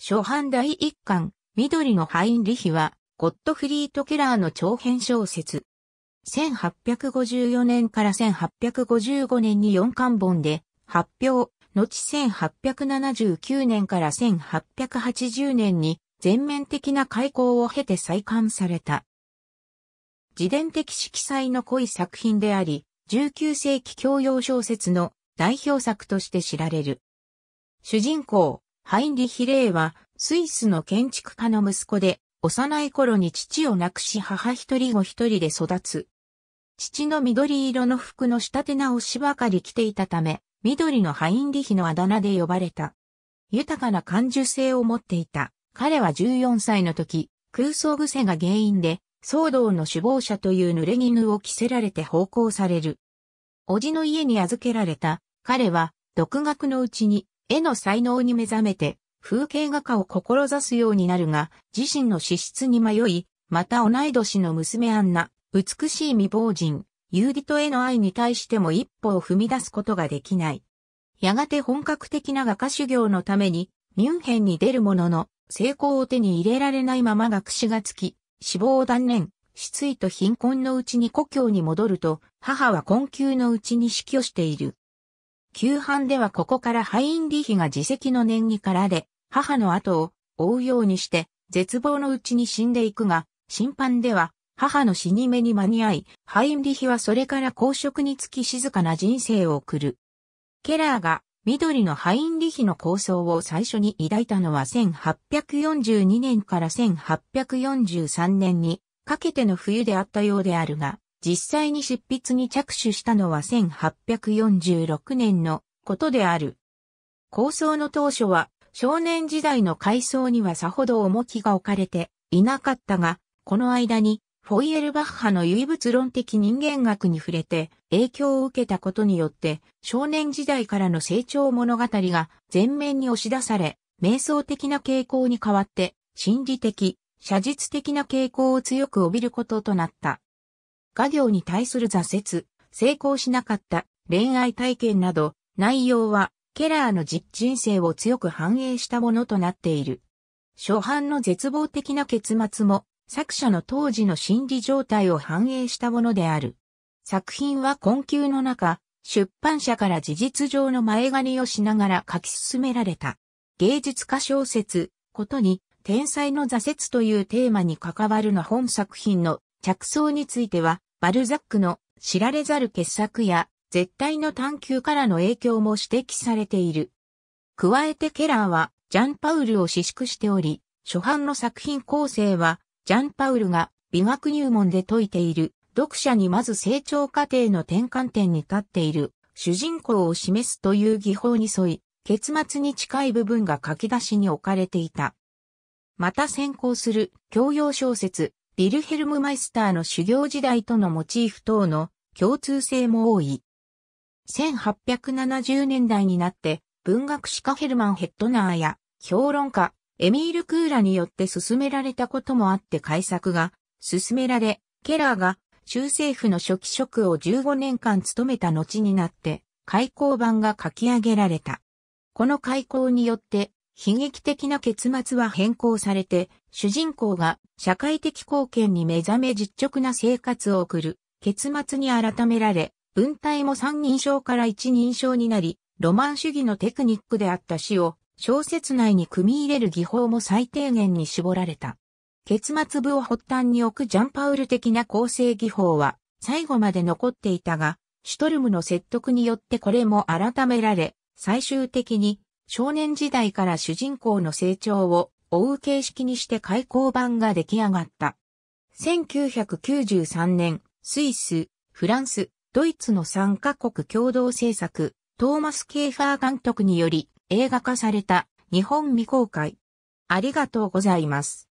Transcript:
初版第一巻、緑のハインリヒは、ゴッドフリート・ケラーの長編小説。1854年から1855年に4巻本で発表、後1879年から1880年に全面的な開講を経て再刊された。自伝的色彩の濃い作品であり、19世紀教養小説の代表作として知られる。主人公、ハインリヒレーは、スイスの建築家の息子で、幼い頃に父を亡くし母一人子一人で育つ。父の緑色の服の仕立て直しばかり着ていたため、緑のハインリヒのあだ名で呼ばれた。豊かな感受性を持っていた。彼は14歳の時、空想癖が原因で、騒動の首謀者という濡れ衣を着せられて奉公される。叔父の家に預けられた。彼は、独学のうちに、絵の才能に目覚めて、風景画家を志すようになるが、自身の資質に迷い、また同い年の娘アンナ、美しい未亡人、ユーディトへの愛に対しても一歩を踏み出すことができない。やがて本格的な画家修行のために、ミュンヘンに出るものの、成功を手に入れられないまま学士がつき、死亡を断念、失意と貧困のうちに故郷に戻ると、母は困窮のうちに死去している。旧版ではここからハインリヒが自責の念に駆られ、母の後を追うようにして、絶望のうちに死んでいくが、審判では、母の死に目に間に合い、ハインリヒはそれから公職につき静かな人生を送る。ケラーが緑のハインリヒの構想を最初に抱いたのは1842年から1843年にかけての冬であったようであるが、実際に執筆に着手したのは1846年のことである。構想の当初は少年時代の階層にはさほど重きが置かれていなかったが、この間にフォイエルバッハの唯物論的人間学に触れて影響を受けたことによって少年時代からの成長物語が前面に押し出され、瞑想的な傾向に変わって心理的、写実的な傾向を強く帯びることとなった。画業に対する挫折、成功しなかった恋愛体験など、内容はケラーの人生を強く反映したものとなっている。初版の絶望的な結末も作者の当時の心理状態を反映したものである。作品は困窮の中、出版社から事実上の前借りをしながら書き進められた。芸術家小説、ことに、天才の挫折というテーマに関わるの本作品の着想については、バルザックの知られざる傑作や絶対の探求からの影響も指摘されている。加えてケラーはジャン・パウルを私縮しており、初版の作品構成はジャン・パウルが美学入門で説いている読者にまず成長過程の転換点に立っている主人公を示すという技法に沿い、結末に近い部分が書き出しに置かれていた。また先行する教養小説、ビルヘルムマイスターの修行時代とのモチーフ等の共通性も多い。1870年代になって文学史家ヘルマン・ヘッドナーや評論家エミール・クーラによって進められたこともあって改作が進められ、ケラーが中政府の初期職を15年間務めた後になって開口版が書き上げられた。この開口によって悲劇的な結末は変更されて、主人公が社会的貢献に目覚め実直な生活を送る結末に改められ、文体も三人称から一人称になり、ロマン主義のテクニックであった詩を小説内に組み入れる技法も最低限に絞られた。結末部を発端に置くジャンパウル的な構成技法は最後まで残っていたが、シュトルムの説得によってこれも改められ、最終的に少年時代から主人公の成長を追う形式にして開口版が出来上がった。1993年、スイス、フランス、ドイツの3カ国共同制作、トーマス・ケーファー監督により映画化された日本未公開。ありがとうございます。